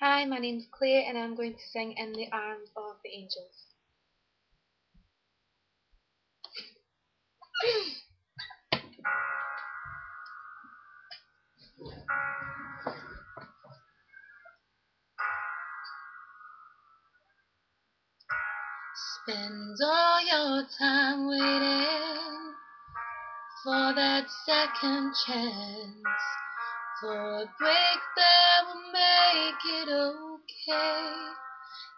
Hi, my name's Claire and I'm going to sing In the Arms of the Angels. Spend all your time waiting for that second chance for a break that will make it okay.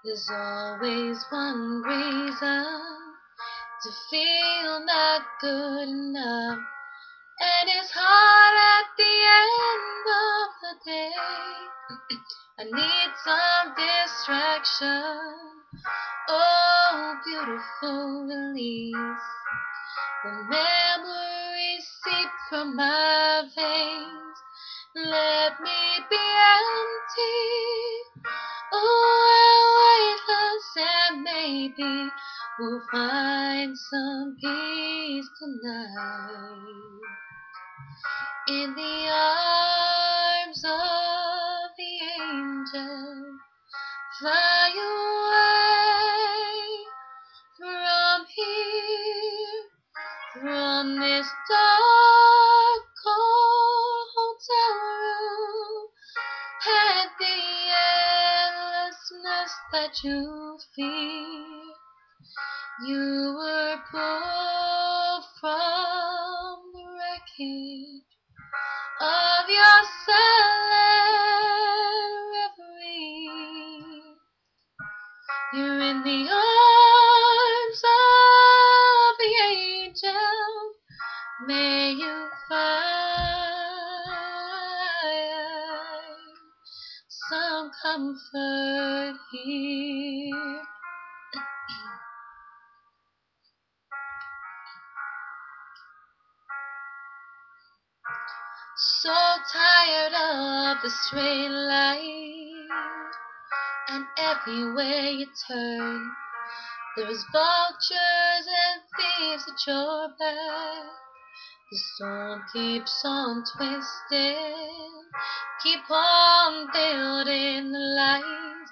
There's always one reason to feel not good enough, and it's hard at the end of the day. I need some distraction. Oh, beautiful release. The memories seep from my veins. Let me be empty. Oh, weightless, and maybe we'll find some peace tonight. In the arms of the angel, fly away from here, from this dark, and the endlessness that you fear. You were pulled from the wreckage of your silent reverie. You're in the arms of the angel. May you find comfort here. So tired of the straight line, and everywhere you turn, there's vultures and thieves at your back. The storm keeps on twisting, keep on building the lies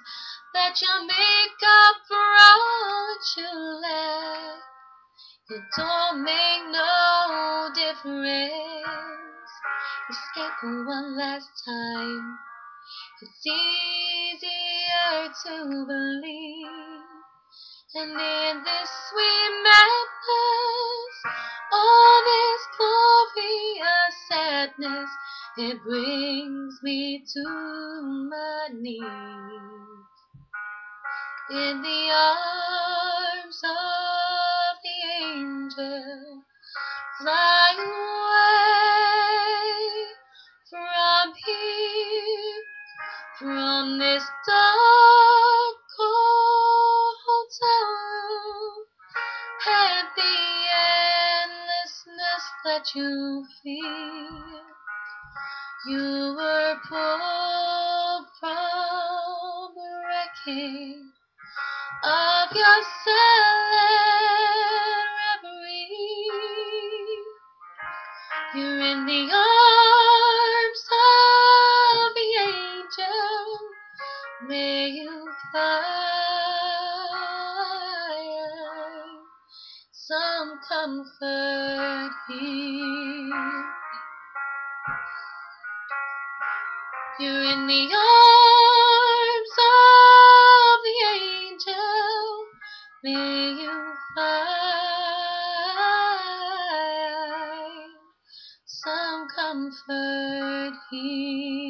that you make up for all that you lack. It don't make no difference. Escape one last time. It's easier to believe. And in this sweet madness, sadness, it brings me to my knees. In the arms of the angel, fly away from here, from this dark, that you feel. You were pulled from the wreckage of your silent reverie. You're in the arms of the angel. May you find comfort here. You're in the arms of the angel. May you find some comfort here.